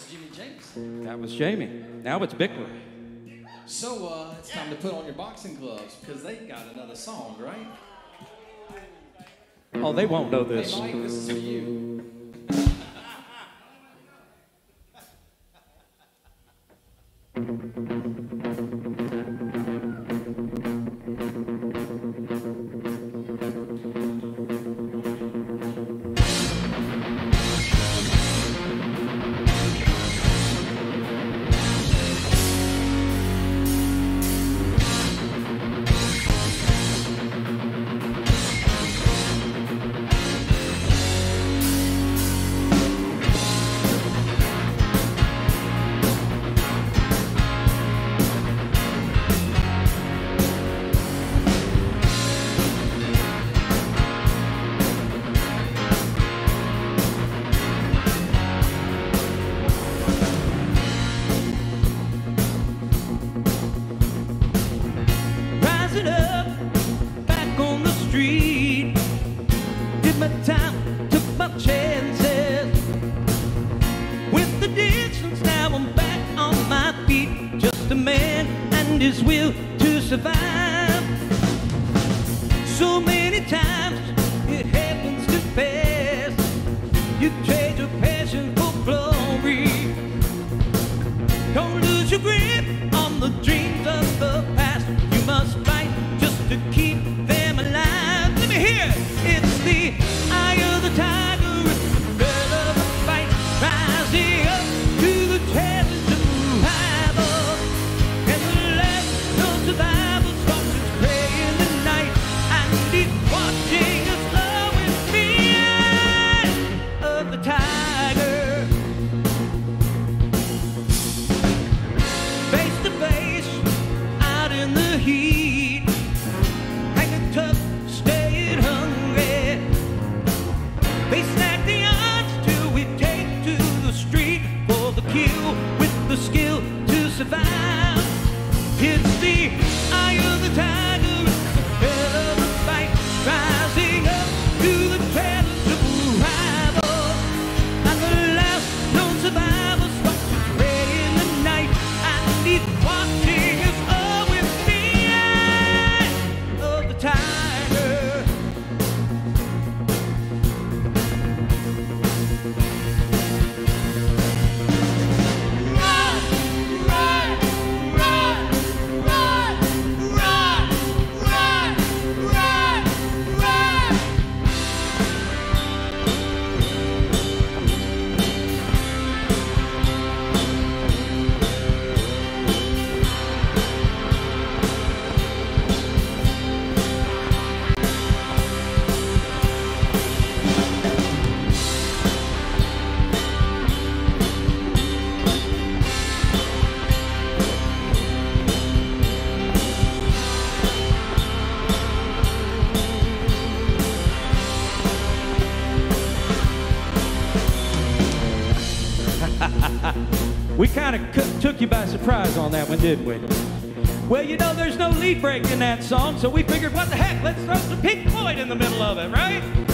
was Jimmy James. That was Jamie. Now it's Bickler. So uh, it's time to put on your boxing gloves because they got another song, right? Oh, they won't know this. Hey, Mike, this is for you. survive. So many times it happens to pass. You trade your passion for glory. Don't lose your grip. need one. We kind of took you by surprise on that one, didn't we? Well, you know, there's no lead break in that song, so we figured, what the heck, let's throw some Pink Floyd in the middle of it, right?